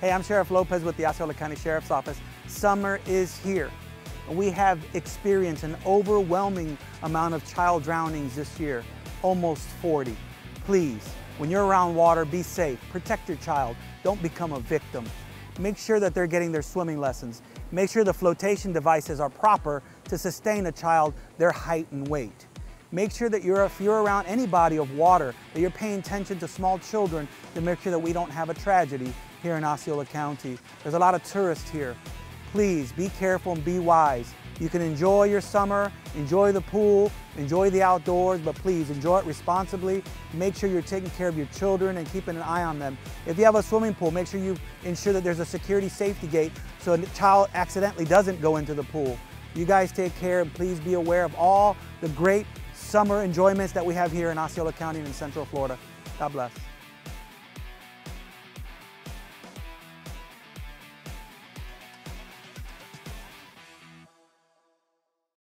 Hey, I'm Sheriff Lopez with the Osceola County Sheriff's Office. Summer is here. We have experienced an overwhelming amount of child drownings this year, almost 40. Please, when you're around water, be safe, protect your child, don't become a victim. Make sure that they're getting their swimming lessons. Make sure the flotation devices are proper to sustain a child their height and weight. Make sure that you're, if you're around any body of water, that you're paying attention to small children to make sure that we don't have a tragedy here in Osceola County. There's a lot of tourists here. Please be careful and be wise. You can enjoy your summer, enjoy the pool, enjoy the outdoors, but please enjoy it responsibly. Make sure you're taking care of your children and keeping an eye on them. If you have a swimming pool, make sure you ensure that there's a security safety gate so a child accidentally doesn't go into the pool. You guys take care and please be aware of all the great summer enjoyments that we have here in Osceola County and in Central Florida. God bless.